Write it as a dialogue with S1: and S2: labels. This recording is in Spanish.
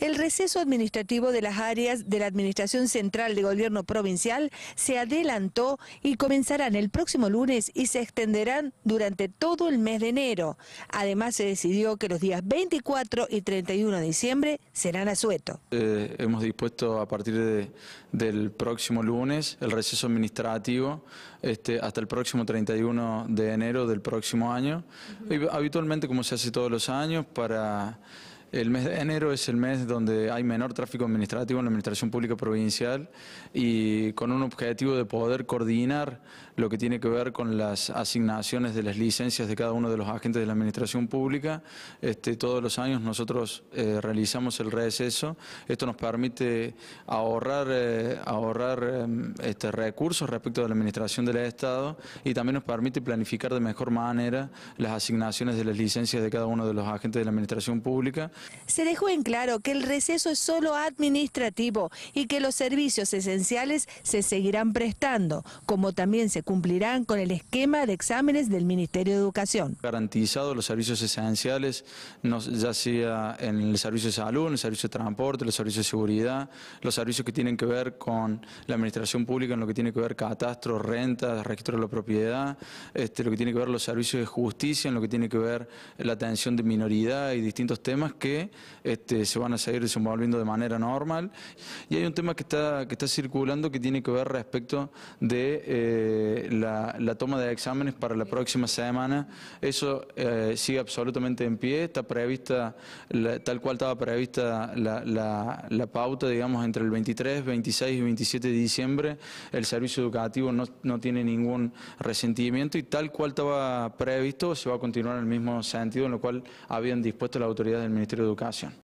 S1: El receso administrativo de las áreas de la Administración Central de Gobierno Provincial se adelantó y comenzarán el próximo lunes y se extenderán durante todo el mes de enero. Además, se decidió que los días 24 y 31 de diciembre serán asueto.
S2: Eh, hemos dispuesto a partir de, del próximo lunes el receso administrativo este, hasta el próximo 31 de enero del próximo año. Habitualmente, como se hace todos los años, para el mes de enero es el mes donde hay menor tráfico administrativo en la Administración Pública Provincial y con un objetivo de poder coordinar lo que tiene que ver con las asignaciones de las licencias de cada uno de los agentes de la Administración Pública. Este, todos los años nosotros eh, realizamos el receso. Esto nos permite ahorrar, eh, ahorrar em, este, recursos respecto de la Administración del Estado y también nos permite planificar de mejor manera las asignaciones de las licencias de cada uno de los agentes de la Administración Pública
S1: se dejó en claro que el receso es solo administrativo y que los servicios esenciales se seguirán prestando, como también se cumplirán con el esquema de exámenes del Ministerio de Educación.
S2: Garantizado los servicios esenciales, ya sea en el servicio de salud, en el servicio de transporte, los servicios de seguridad, los servicios que tienen que ver con la administración pública, en lo que tiene que ver catastro, renta, registro de la propiedad, este, lo que tiene que ver los servicios de justicia, en lo que tiene que ver la atención de minoridad y distintos temas que este, se van a seguir desenvolviendo de manera normal. Y hay un tema que está, que está circulando que tiene que ver respecto de eh, la, toma de exámenes para la próxima semana. Eso eh, sigue absolutamente en pie, está prevista, tal cual estaba prevista la, la, pauta, digamos, entre el 23, 26 y 27 de diciembre. El servicio educativo no, no tiene ningún resentimiento y tal cual estaba previsto se va a continuar en el mismo sentido en lo cual habían dispuesto la autoridad del Ministerio Educación.